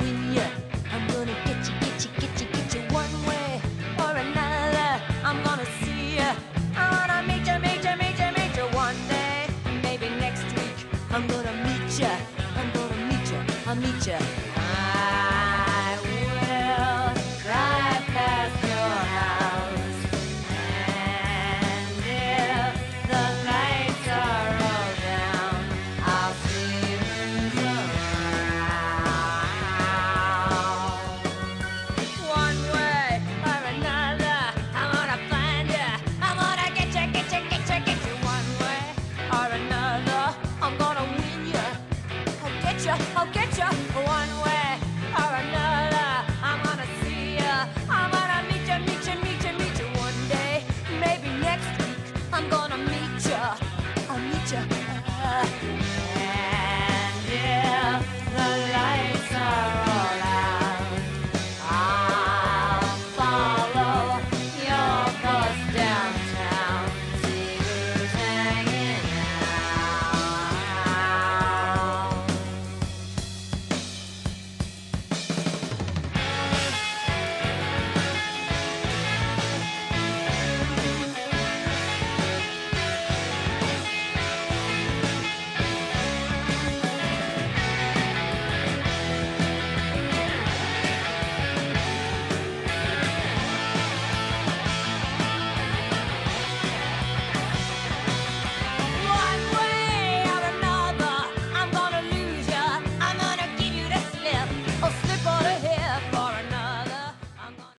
with you. I'm gonna get you, get you, get you, get you one way or another. I'm gonna see you. I wanna meet you, meet you, meet you, meet you one day. Maybe next week. I'm gonna meet you. I'm gonna meet you. I'll meet you. I'm gonna win ya. I'll get ya, I'll get ya.